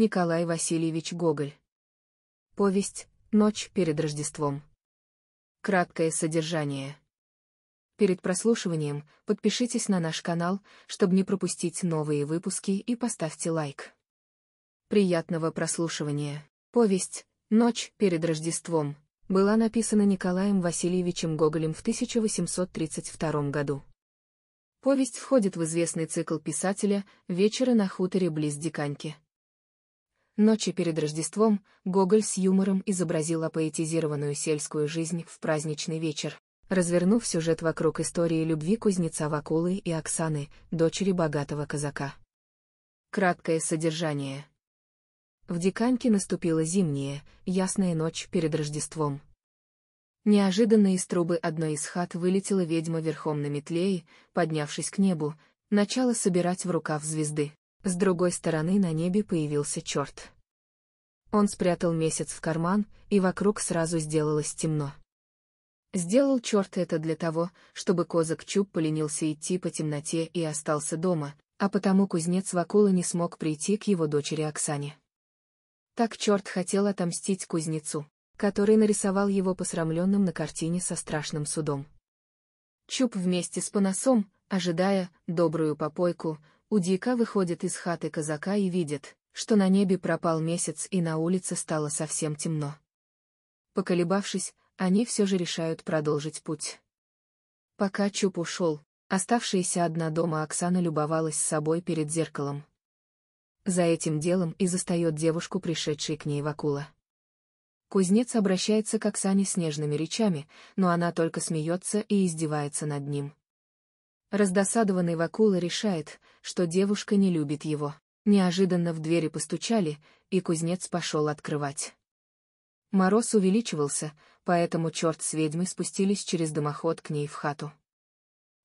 Николай Васильевич Гоголь. Повесть «Ночь перед Рождеством». Краткое содержание. Перед прослушиванием подпишитесь на наш канал, чтобы не пропустить новые выпуски и поставьте лайк. Приятного прослушивания. Повесть «Ночь перед Рождеством» была написана Николаем Васильевичем Гоголем в 1832 году. Повесть входит в известный цикл писателя «Вечера на хуторе близ Диканьки». Ночи перед Рождеством Гоголь с юмором изобразил апоэтизированную сельскую жизнь в праздничный вечер, развернув сюжет вокруг истории любви кузнеца Вакулы и Оксаны, дочери богатого казака. Краткое содержание. В Диканьке наступила зимняя, ясная ночь перед Рождеством. Неожиданно из трубы одной из хат вылетела ведьма верхом на метле и, поднявшись к небу, начала собирать в рукав звезды. С другой стороны на небе появился черт. Он спрятал месяц в карман, и вокруг сразу сделалось темно. Сделал черт это для того, чтобы козак Чуб поленился идти по темноте и остался дома, а потому кузнец Вакула не смог прийти к его дочери Оксане. Так черт хотел отомстить кузнецу который нарисовал его посрамленным на картине со страшным судом. Чуб вместе с поносом, ожидая добрую попойку, у дика выходит из хаты казака и видит, что на небе пропал месяц и на улице стало совсем темно. Поколебавшись, они все же решают продолжить путь. Пока Чуб ушел, оставшаяся одна дома Оксана любовалась собой перед зеркалом. За этим делом и застает девушку, пришедшей к ней Вакула. Кузнец обращается к Оксане с нежными речами, но она только смеется и издевается над ним. Раздосадованный Вакула решает, что девушка не любит его. Неожиданно в двери постучали, и кузнец пошел открывать. Мороз увеличивался, поэтому черт с ведьмой спустились через дымоход к ней в хату.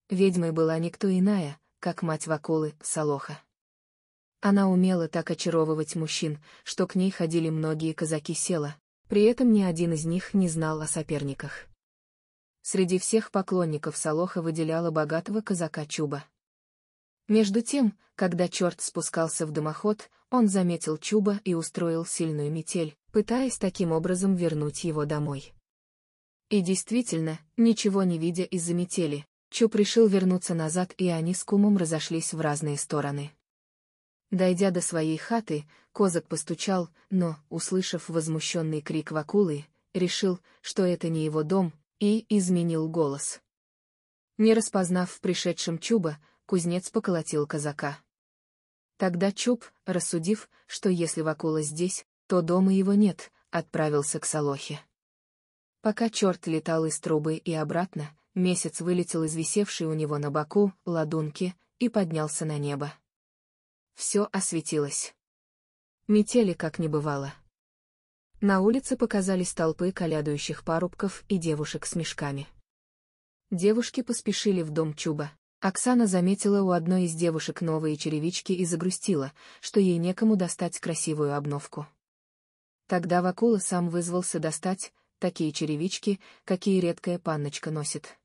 Ведьмой была никто иная, как мать Вакулы, Солоха. Она умела так очаровывать мужчин, что к ней ходили многие казаки села, при этом ни один из них не знал о соперниках. Среди всех поклонников Солоха выделяла богатого казака Чуба. Между тем, когда черт спускался в дымоход, он заметил Чуба и устроил сильную метель, пытаясь таким образом вернуть его домой. И действительно, ничего не видя из-за метели, Чуб решил вернуться назад и они с кумом разошлись в разные стороны. Дойдя до своей хаты, козак постучал, но, услышав возмущенный крик Вакулы, решил, что это не его дом, и изменил голос. Не распознав в пришедшем Чуба, кузнец поколотил казака. Тогда Чуб, рассудив, что если Вакула здесь, то дома его нет, отправился к Солохе. Пока черт летал из трубы и обратно, месяц вылетел из висевшей у него на боку ладунки и поднялся на небо все осветилось. Метели как не бывало. На улице показались толпы колядующих парубков и девушек с мешками. Девушки поспешили в дом Чуба. Оксана заметила у одной из девушек новые черевички и загрустила, что ей некому достать красивую обновку. Тогда Вакула сам вызвался достать такие черевички, какие редкая панночка носит.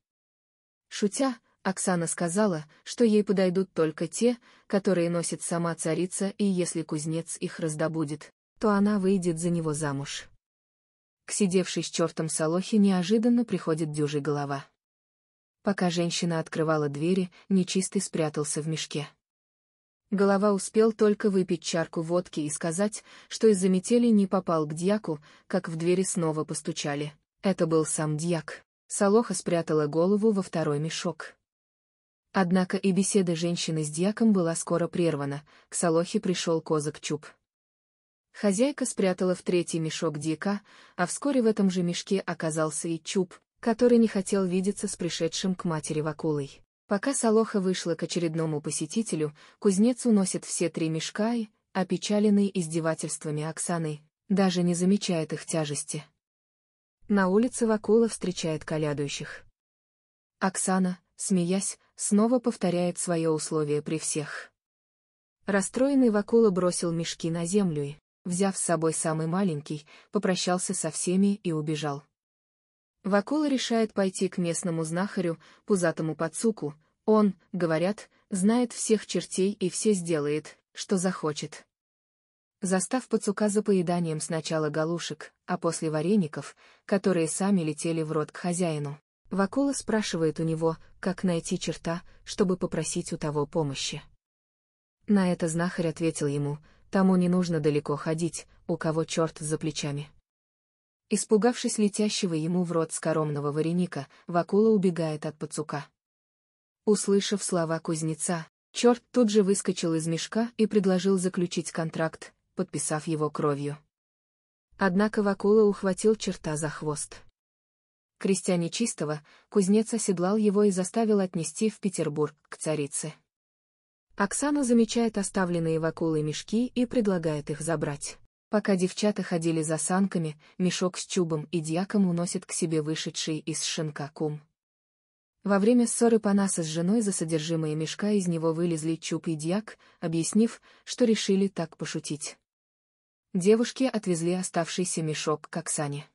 Шутя, Оксана сказала, что ей подойдут только те, которые носит сама царица, и если кузнец их раздобудет, то она выйдет за него замуж. К сидевшей с чертом Солохе неожиданно приходит дюжий голова. Пока женщина открывала двери, нечистый спрятался в мешке. Голова успел только выпить чарку водки и сказать, что из-за метели не попал к дьяку, как в двери снова постучали. Это был сам дьяк. Солоха спрятала голову во второй мешок. Однако и беседа женщины с дьяком была скоро прервана, к Солохе пришел козак Чуб. Хозяйка спрятала в третий мешок дьяка, а вскоре в этом же мешке оказался и Чуб, который не хотел видеться с пришедшим к матери Вакулой. Пока Солоха вышла к очередному посетителю, кузнец уносит все три мешка и, опечаленный издевательствами Оксаны, даже не замечает их тяжести. На улице Вакула встречает колядующих. Оксана, смеясь, снова повторяет свое условие при всех. Расстроенный Вакула бросил мешки на землю и, взяв с собой самый маленький, попрощался со всеми и убежал. Вакула решает пойти к местному знахарю, пузатому подсуку, он, говорят, знает всех чертей и все сделает, что захочет. Застав пацука за поеданием сначала галушек, а после вареников, которые сами летели в рот к хозяину, Вакула спрашивает у него, как найти черта, чтобы попросить у того помощи. На это знахарь ответил ему, тому не нужно далеко ходить, у кого черт за плечами. Испугавшись летящего ему в рот скоромного вареника, Вакула убегает от пацука. Услышав слова кузнеца, черт тут же выскочил из мешка и предложил заключить контракт, подписав его кровью. Однако Вакула ухватил черта за хвост. Крестьяне чистого, кузнец оседлал его и заставил отнести в Петербург к царице. Оксана замечает оставленные Вакулой мешки и предлагает их забрать. Пока девчата ходили за санками, мешок с чубом и дьяком уносит к себе вышедший из шинка кум. Во время ссоры Панаса с женой за содержимое мешка из него вылезли чуб и дьяк, объяснив, что решили так пошутить. Девушки отвезли оставшийся мешок к Оксане.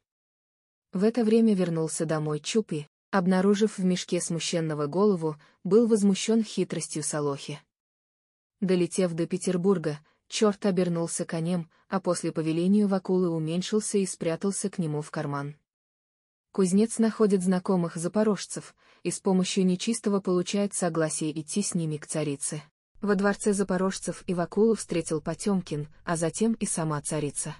В это время вернулся домой Чупи, обнаружив в мешке смущенного голову, был возмущен хитростью Солохи. Долетев до Петербурга, черт обернулся конем, а после повелению Вакулы уменьшился и спрятался к нему в карман. Кузнец находит знакомых запорожцев и с помощью нечистого получает согласие идти с ними к царице. Во дворце запорожцев Вакулу встретил Потемкин, а затем и сама царица.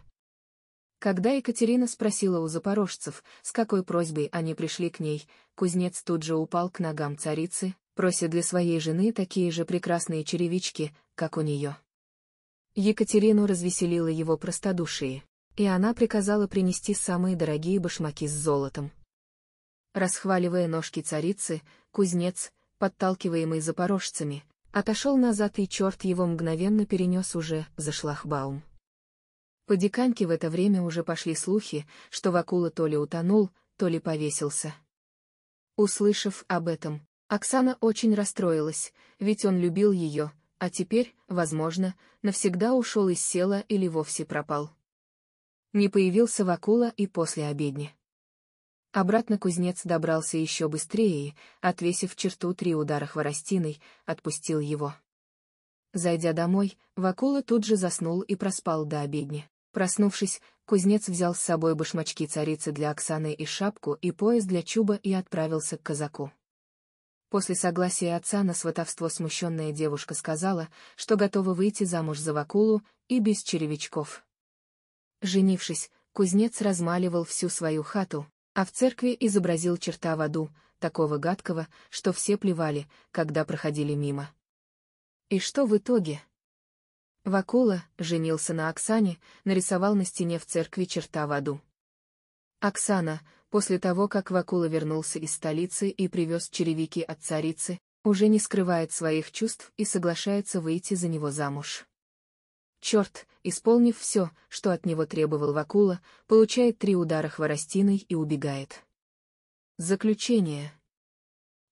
Когда Екатерина спросила у запорожцев, с какой просьбой они пришли к ней, кузнец тут же упал к ногам царицы, прося для своей жены такие же прекрасные черевички, как у нее. Екатерину развеселило его простодушие, и она приказала принести самые дорогие башмаки с золотом. Расхваливая ножки царицы, кузнец, подталкиваемый запорожцами, отошел назад и черт его мгновенно перенес уже за шлагбаум. По диканьке в это время уже пошли слухи, что Вакула то ли утонул, то ли повесился. Услышав об этом, Оксана очень расстроилась, ведь он любил ее, а теперь, возможно, навсегда ушел из села или вовсе пропал. Не появился Вакула и после обедни. Обратно кузнец добрался еще быстрее и, отвесив черту три удара хворостиной, отпустил его. Зайдя домой, Вакула тут же заснул и проспал до обедни. Проснувшись, кузнец взял с собой башмачки царицы для Оксаны и шапку и пояс для чуба и отправился к казаку. После согласия отца на сватовство смущенная девушка сказала, что готова выйти замуж за Вакулу и без черевичков. Женившись, кузнец размаливал всю свою хату, а в церкви изобразил черта в аду, такого гадкого, что все плевали, когда проходили мимо. И что в итоге? Вакула женился на Оксане, нарисовал на стене в церкви черта в аду. Оксана, после того, как Вакула вернулся из столицы и привез черевики от царицы, уже не скрывает своих чувств и соглашается выйти за него замуж. Черт, исполнив все, что от него требовал Вакула, получает три удара хворостиной и убегает. Заключение.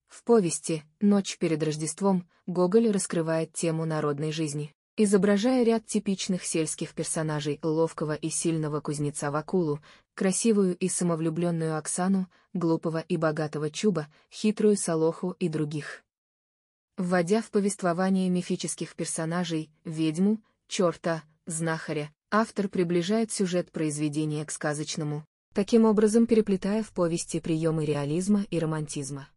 В повести «Ночь перед Рождеством» Гоголь раскрывает тему народной жизни, изображая ряд типичных сельских персонажей ловкого и сильного кузнеца Вакулу, красивую и самовлюбленную Оксану, глупого и богатого Чуба, хитрую Солоху и других. Вводя в повествование мифических персонажей, ведьму, черта, знахаря, автор приближает сюжет произведения к сказочному, таким образом переплетая в повести приемы реализма и романтизма.